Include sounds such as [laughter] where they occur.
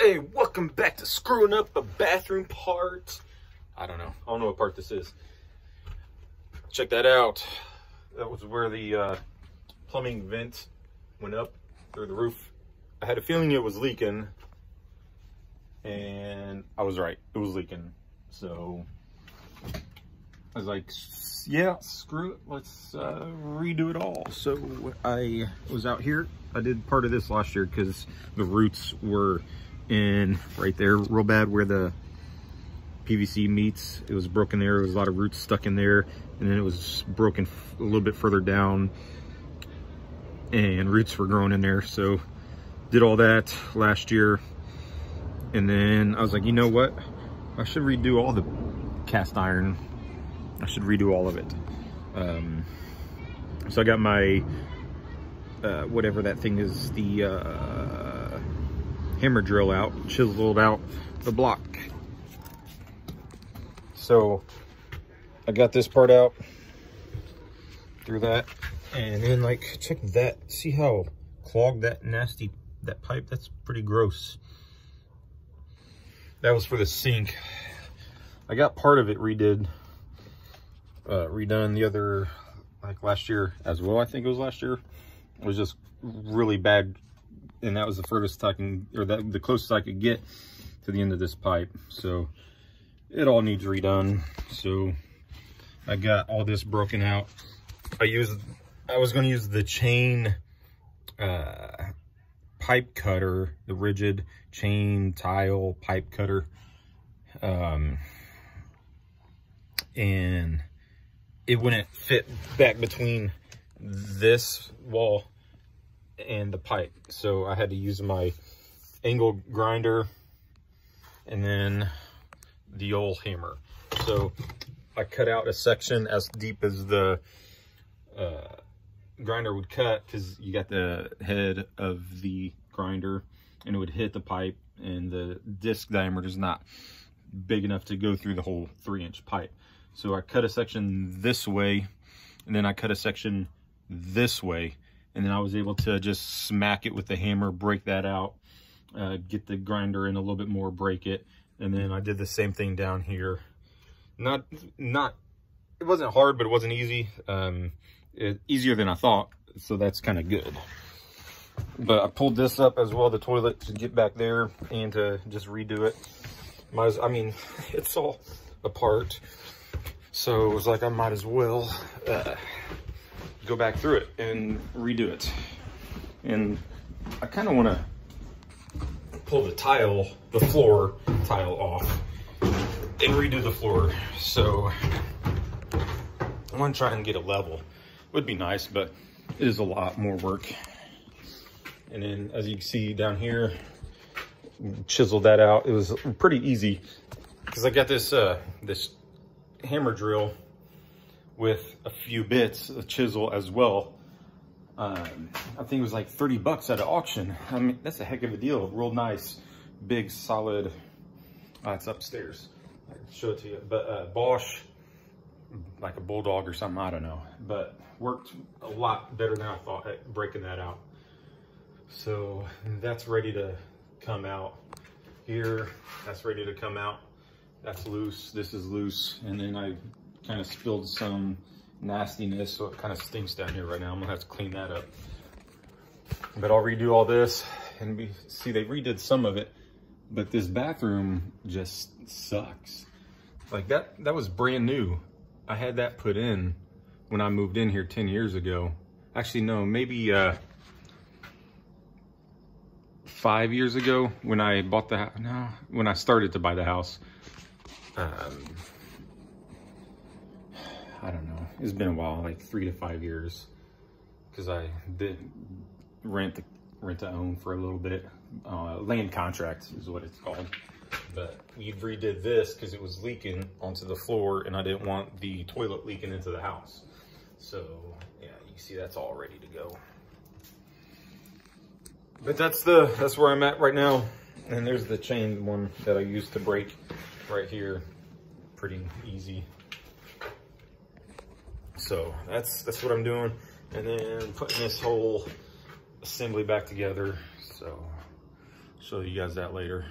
Hey, welcome back to screwing up a bathroom part. I don't know. I don't know what part this is. Check that out. That was where the uh, plumbing vent went up through the roof. I had a feeling it was leaking and I was right. It was leaking. So I was like, yeah, screw it. Let's uh, redo it all. So I was out here. I did part of this last year because the roots were in right there real bad where the PVC meets. It was broken there. There was a lot of roots stuck in there. And then it was broken a little bit further down and roots were growing in there. So did all that last year. And then I was like, you know what? I should redo all the cast iron. I should redo all of it. Um, so I got my, uh, whatever that thing is, the uh, hammer drill out, chiseled out the block. So I got this part out through that. And then like, check that. See how clogged that nasty, that pipe? That's pretty gross. That was for the sink. I got part of it redid, uh, redone the other, like last year as well. I think it was last year. It was just really bad. And that was the furthest I can, or that, the closest I could get to the end of this pipe. So it all needs redone. So I got all this broken out. I used, I was going to use the chain, uh, pipe cutter, the RIDGID chain tile pipe cutter. Um, and it wouldn't fit back between this wall and the pipe. So I had to use my angle grinder and then the old hammer. So I cut out a section as deep as the uh, grinder would cut because you got the head of the grinder and it would hit the pipe and the disc diameter is not big enough to go through the whole three inch pipe. So I cut a section this way and then I cut a section this way and then I was able to just smack it with the hammer, break that out, uh, get the grinder in a little bit more, break it. And then I did the same thing down here. Not, not, it wasn't hard, but it wasn't easy. Um, it, easier than I thought. So that's kind of good. But I pulled this up as well, the toilet to get back there and to just redo it. Might as, I mean, [laughs] it's all apart. So it was like, I might as well uh, go back through it and redo it. And I kind of want to pull the tile, the floor tile off and redo the floor. So I want to try and get a level. Would be nice, but it is a lot more work. And then as you can see down here, chiseled that out. It was pretty easy because I got this uh, this hammer drill with a few bits of chisel as well. Um, I think it was like 30 bucks at an auction. I mean, that's a heck of a deal. Real nice, big, solid. Uh, it's upstairs. I can show it to you. But uh, Bosch, like a Bulldog or something, I don't know. But worked a lot better than I thought at breaking that out. So that's ready to come out here. That's ready to come out. That's loose. This is loose. And then I kind of spilled some nastiness, so it kind of stinks down here right now. I'm gonna have to clean that up. But I'll redo all this and be, see they redid some of it, but this bathroom just sucks. Like that, that was brand new. I had that put in when I moved in here 10 years ago. Actually, no, maybe uh, five years ago when I bought the house. No, when I started to buy the house. Um, I don't know. It's been a while, like three to five years, because I did rent to rent to own for a little bit. Uh, land contract is what it's called. But we redid this because it was leaking onto the floor, and I didn't want the toilet leaking into the house. So yeah, you see that's all ready to go. But that's the that's where I'm at right now. And there's the chain one that I used to break right here. Pretty easy. So that's that's what I'm doing. And then putting this whole assembly back together. So show you guys that later.